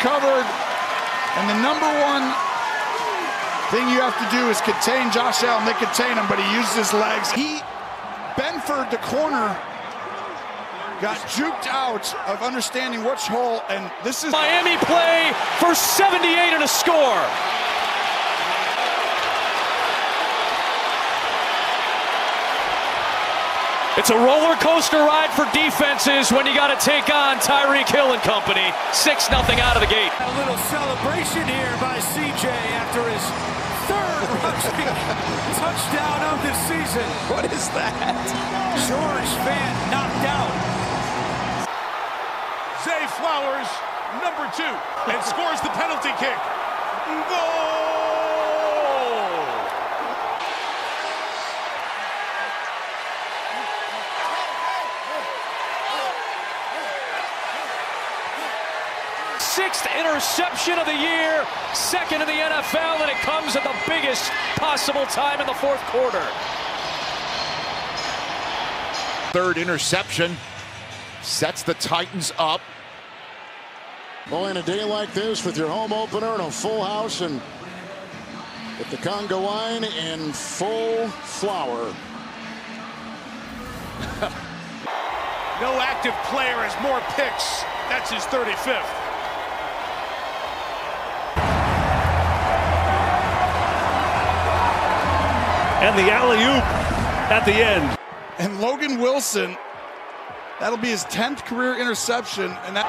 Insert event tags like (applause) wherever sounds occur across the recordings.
covered. And the number one thing you have to do is contain Josh Allen. They contain him, but he uses his legs. He, Benford, the corner, got juked out of understanding which hole, and this is Miami play for 78 and a score. It's a roller coaster ride for defenses when you got to take on Tyreek Hill and company. 6 nothing out of the gate. A little celebration here by CJ after his third (laughs) rushing touchdown of the season. What is that? George Fant knocked out. Zay Flowers, number two, and scores the penalty kick. Goal! Sixth interception of the year, second in the NFL, and it comes at the biggest possible time in the fourth quarter. Third interception sets the Titans up. Well, in a day like this, with your home opener and a full house, and with the conga line in full flower. (laughs) No active player has more picks. That's his 35th. And the alley-oop at the end. and Logan Wilson. That'll be his 10th career interception, and that.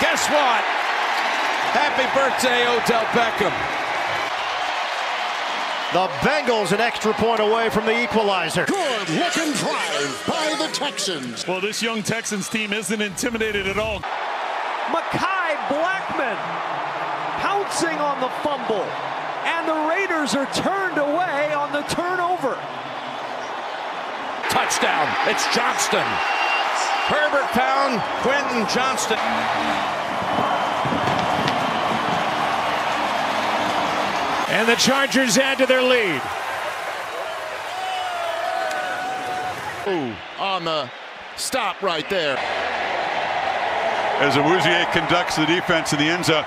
Guess what? Happy birthday, Odell Beckham. The Bengals an extra point away from the equalizer. Good looking drive by the Texans. Well, this young Texans team isn't intimidated at all. Makai Blackman pouncing on the fumble. And the Raiders are turned away on the turnover. Touchdown. It's Johnston. Herbert found Quentin Johnston. And the Chargers add to their lead. Ooh, on the stop right there. As Awuzie conducts the defense in the end zone.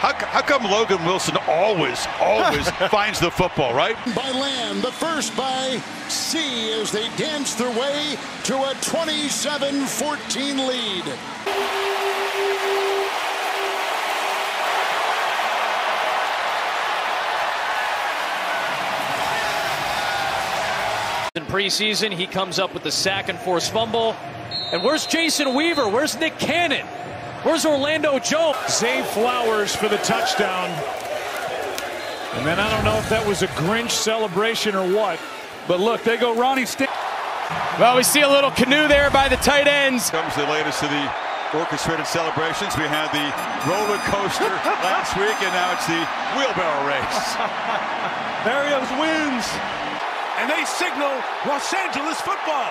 How, how come Logan Wilson always, always (laughs) finds the football, right? By land, the first by sea as they dance their way to a 27 14 lead. Preseason, he comes up with the sack and forced fumble. And where's Jason Weaver? Where's Nick Cannon? Where's Orlando Jones? Zay Flowers for the touchdown. And then I don't know if that was a Grinch celebration or what. But look, they go Ronnie Stan. Well, we see a little canoe there by the tight ends. Comes the latest of the orchestrated celebrations. We had the roller coaster (laughs) last week, and now it's the wheelbarrow race. Berrios wins. And they signal Los Angeles football.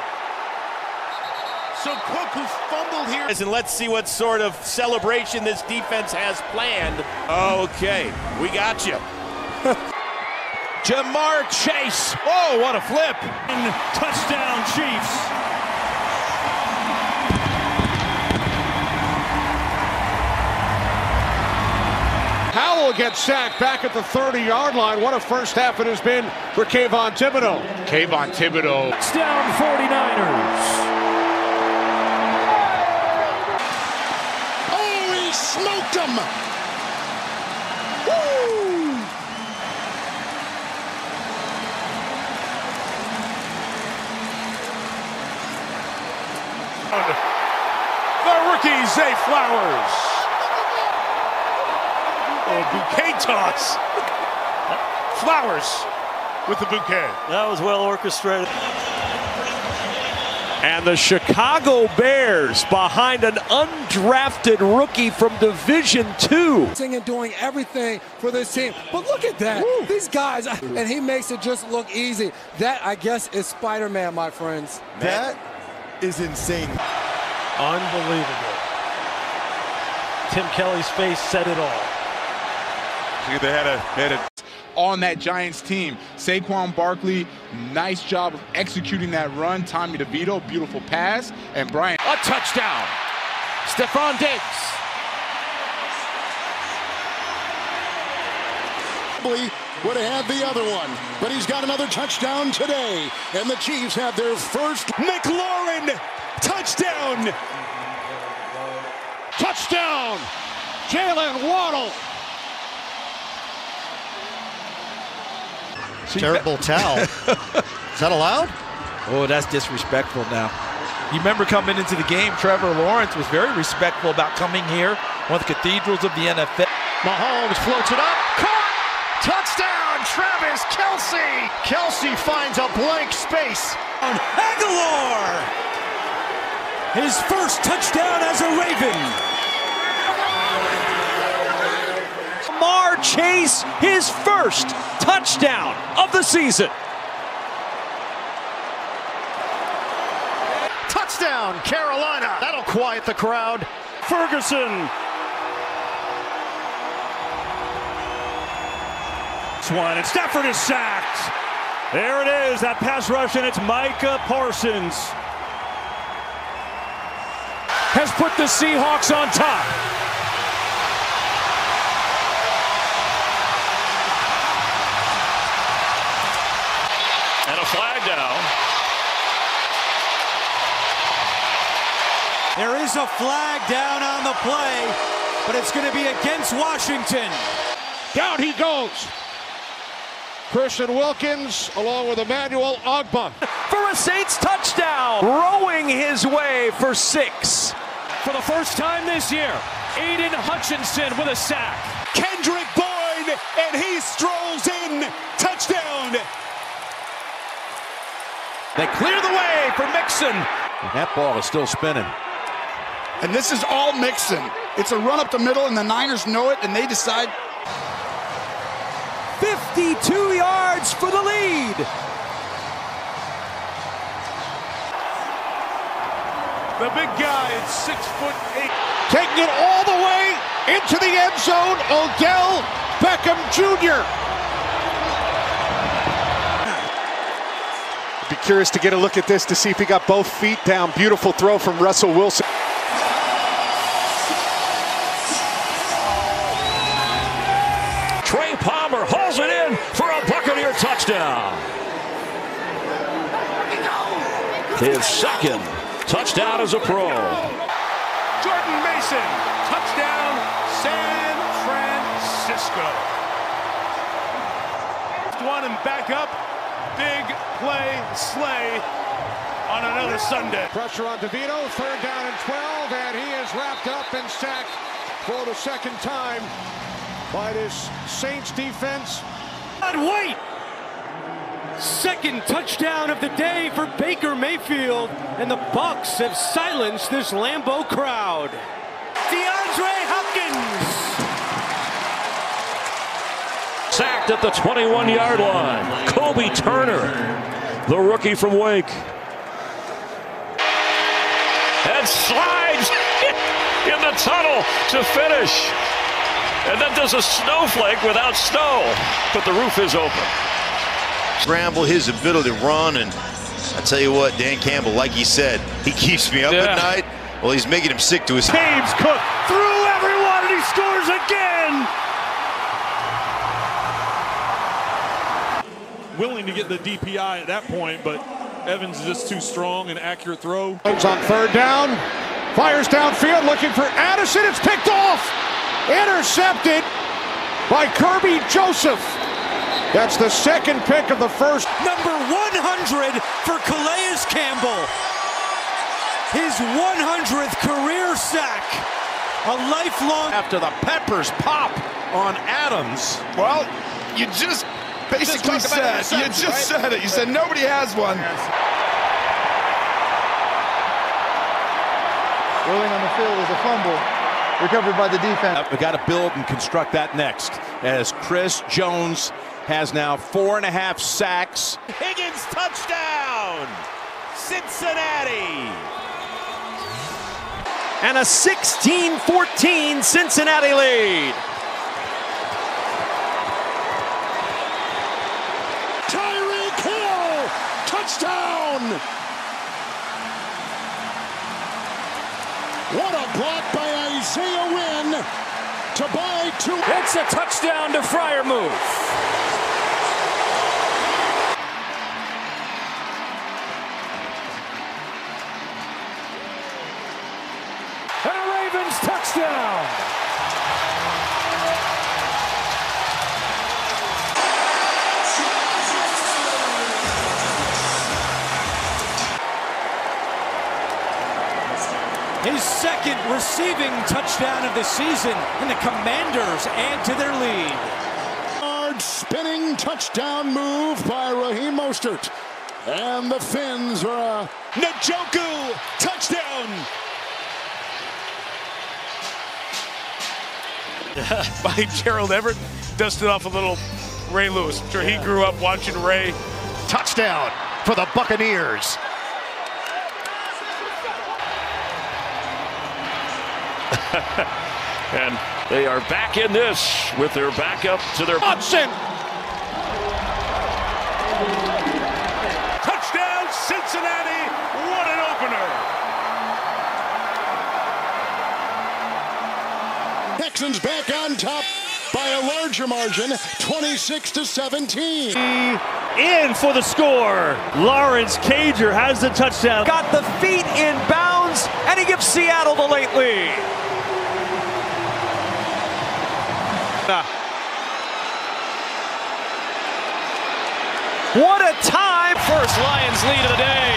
So Cook, who fumbled here, And let's see what sort of celebration this defense has planned. Okay, we got you. (laughs) Ja'Marr Chase. Oh, what a flip. And touchdown, Chiefs. Howell gets sacked back at the 30-yard line. What a first half it has been for Kayvon Thibodeaux. Kayvon Thibodeaux. Down 49ers. Oh, he smoked him! Woo! the rookie Zay Flowers. A bouquet toss. Flowers with the bouquet. That was well orchestrated. And the Chicago Bears behind an undrafted rookie from Division Two. And doing everything for this team. But look at that. These guys, and he makes it just look easy. That, I guess, is Spider Man, my friends. That is insane. Unbelievable. Tim Kelly's face said it all. They had a, they had a on that Giants team. Saquon Barkley, nice job of executing that run. Tommy DeVito, beautiful pass. And Brian. A touchdown. Stefon Diggs. Would have had the other one, but he's got another touchdown today. And the Chiefs have their first. McLaurin, touchdown. Touchdown. Jaylen Waddle. Terrible towel. (laughs) Is that allowed? Oh, that's disrespectful now. You remember coming into the game, Trevor Lawrence was very respectful about coming here, one of the cathedrals of the NFL. Mahomes floats it up. Caught. Touchdown, Travis Kelce. Kelce finds a blank space. On Agholor. His first touchdown as a Raven. Mar Chase, his first touchdown of the season. Touchdown, Carolina. That'll quiet the crowd. Ferguson. One and Stafford is sacked. There it is, that pass rush, and it's Micah Parsons. Has put the Seahawks on top. And a flag down. There is a flag down on the play, but it's going to be against Washington. Down he goes. Christian Wilkins along with Emmanuel Ogbah. For a Saints touchdown, rowing his way for six. For the first time this year, Aidan Hutchinson with a sack. Kendrick Bourne, and he strolls in. Touchdown. They clear the way for Mixon. That ball is still spinning. And this is all Mixon. It's a run up the middle, and the Niners know it, and they decide 52 yards for the lead. The big guy is six foot eight. Taking it all the way into the end zone, Odell Beckham Jr. Be curious to get a look at this to see if he got both feet down. Beautiful throw from Russell Wilson. Touchdown. His second touchdown as a pro. Jordan Mason, touchdown, San Francisco. One and back up. Big play, Slay on another Sunday. Pressure on DeVito, third down and 12, and he is wrapped up and sacked for the second time by this Saints defense. And wait! Second touchdown of the day for Baker Mayfield, and the Bucks have silenced this Lambeau crowd. DeAndre Hopkins! Sacked at the 21 yard line. Kobie Turner, the rookie from Wake. And slides (laughs) in the tunnel to finish. And then does a snowflake without snow, but the roof is open. Scramble his ability to run, and I tell you what, Dan Campbell, like he said, he keeps me up Yeah. at night. Well, he's making him sick to his. James Cook through everyone, and he scores again! Willing to get the DPI at that point, but Evans is just too strong and accurate throw. Jones on third down, fires downfield looking for Addison. It's picked off, intercepted by Kerby Joseph. That's the second pick of the first. Number 100 for Calais Campbell. His 100th career sack. A lifelong. After the Peppers pop on Adams. Well, you just basically Just talked about said, you just right? said it. You said nobody has one. Rolling on the field is a fumble recovered by the defense. We got to build and construct that next. As Chris Jones has now four and a half sacks. Higgins touchdown. Cincinnati. And a 16-14 Cincinnati lead. Tyreek Hill, touchdown! What a block by Isaiah Wynn to buy two. It's a touchdown to Freiermuth. And Ravens touchdown. His second receiving touchdown of the season, and the Commanders add to their lead. Hard spinning touchdown move by Raheem Mostert. And the Finns are a Njoku touchdown. (laughs) by Gerald Everett. Dusted off a little Ray Lewis. I'm sure he grew up watching Ray. Touchdown for the Buccaneers. (laughs) and they are back in this with their backup to their. Hudson! Touchdown, Cincinnati! What an opener! Texans back on top by a larger margin, 26 to 17. In for the score. Lawrence Cager has the touchdown. Got the feet in bounds, and he gives Seattle the late lead. What a time! First Lions lead of the day.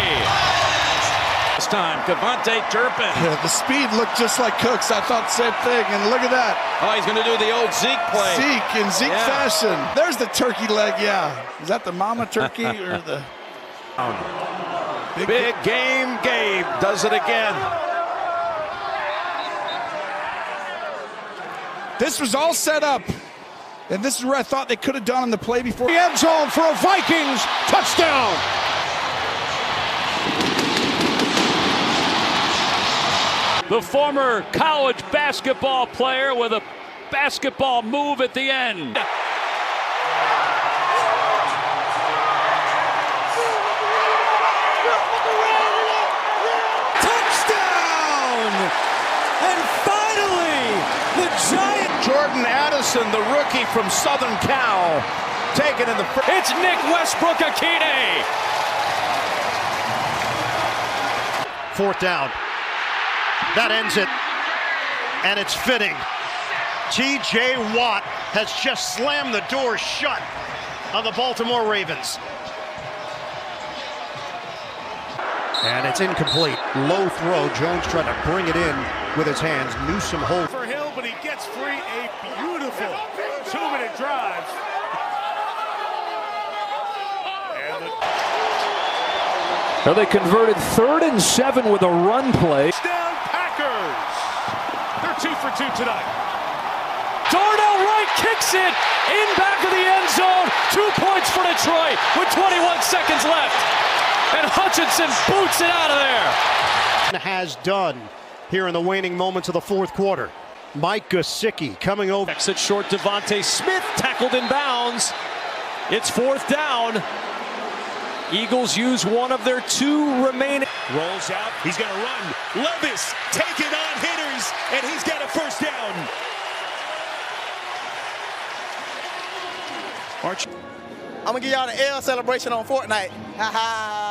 Time, KaVontae Turpin. Yeah, the speed looked just like Cooks. I thought the same thing. And look at that. Oh, he's going to do the old Zeke play. Zeke in Zeke Yeah. fashion. There's the turkey leg, yeah. Is that the mama turkey (laughs) or the oh, Big game Gabe does it again. This was all set up. And this is where I thought they could have done on the play before. The end zone for a Vikings touchdown. The former college basketball player with a basketball move at the end. Touchdown! And finally, the Giant. Jordan Addison, the rookie from Southern Cal, taken in the first. It's Nick Westbrook-Ikhine. Fourth down. That ends it. And it's fitting. TJ Watt has just slammed the door shut on the Baltimore Ravens. And it's incomplete. Low throw. Jones trying to bring it in with his hands. Newsom hold. For Hill, but he gets free. A beautiful two-minute drive. And the Now they converted third and seven with a run play. down Packers. They're two for two tonight. Darnell Wright kicks it in back of the end zone. Two points for Detroit with 21 seconds left. And Hutchinson boots it out of there. Has done here in the waning moments of the fourth quarter. Mike Gesicki coming over. Exit short DeVonta Smith tackled in bounds. It's fourth down. Eagles use one of their two remaining. Rolls out. He's going to run. Levis taking on hitters, and he's got a first down. I'm gonna give y'all the L celebration on Fortnite. Ha ha.